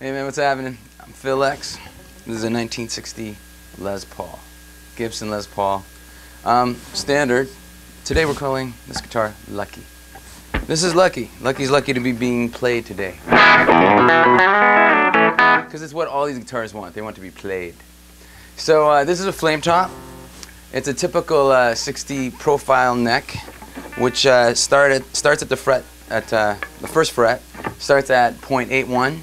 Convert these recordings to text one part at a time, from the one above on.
what's happening? I'm Phil X. This is a 1960 Les Paul, Gibson Les Paul. Um, standard. Today we're calling this guitar Lucky. This is Lucky. Lucky's lucky to be being played today. Because it's what all these guitars want. They want to be played. So uh, this is a flame top. It's a typical uh, 60 profile neck, which uh, started, starts at the fret, at uh, the first fret, starts at 0.81,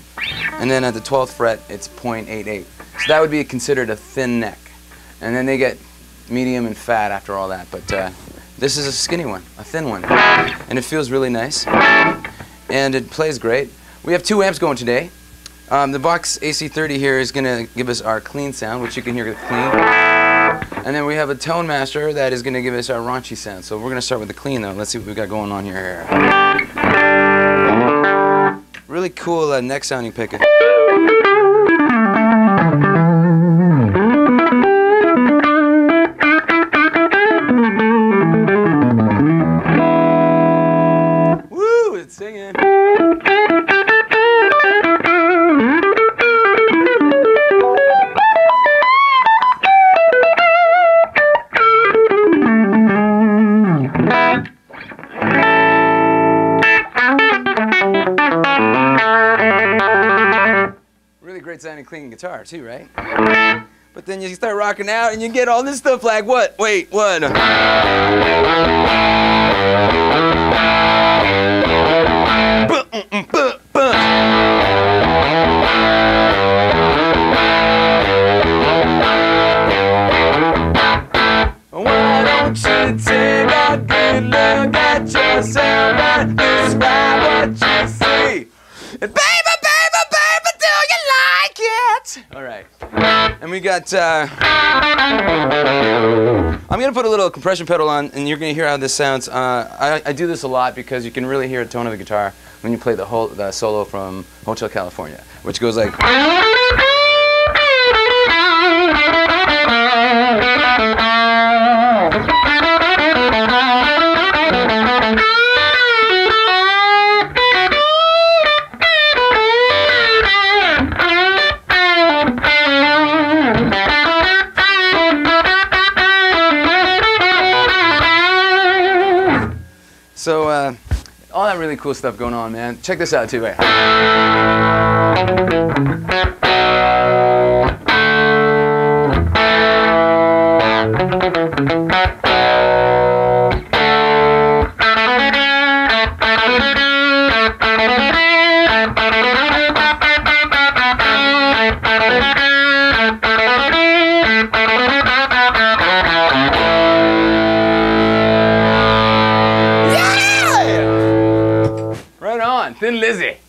and then at the 12th fret, it's 0.88. So that would be considered a thin neck. And then they get medium and fat after all that. But uh, this is a skinny one, a thin one. And it feels really nice. And it plays great. We have two amps going today. Um, the Vox AC30 here is going to give us our clean sound, which you can hear clean. And then we have a Tone Master that is going to give us our raunchy sound. So we're going to start with the clean though. Let's see what we've got going on here. Really cool uh, neck sounding picker. Woo, it's singing. Great sounding clean guitar too, right? But then you start rocking out and you get all this stuff like what? Wait, what? Yourself and describe what you see? And baby, we got, uh, I'm gonna put a little compression pedal on and you're gonna hear how this sounds. Uh, I, I do this a lot because you can really hear the tone of the guitar when you play the whole the solo from Hotel California, which goes like. So, uh, all that really cool stuff going on, man. Check this out, too. Right? On, Thin Lizzy.